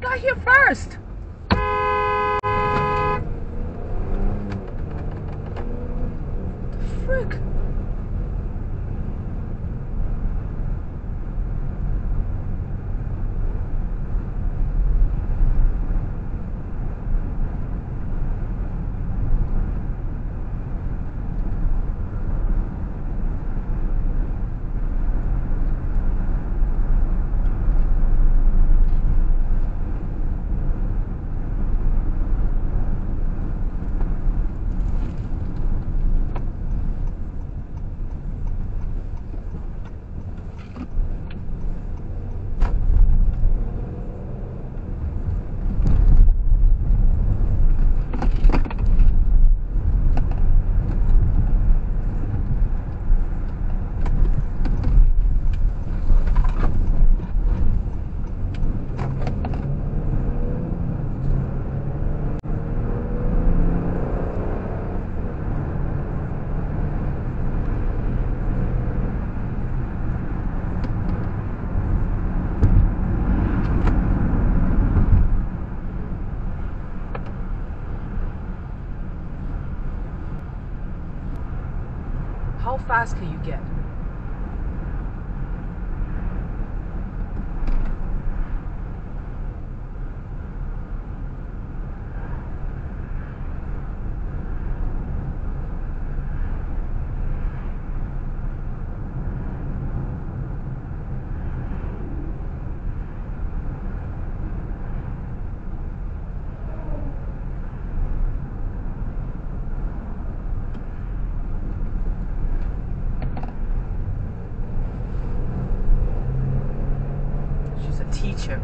got here first? The frick? How fast can you get? Teacher.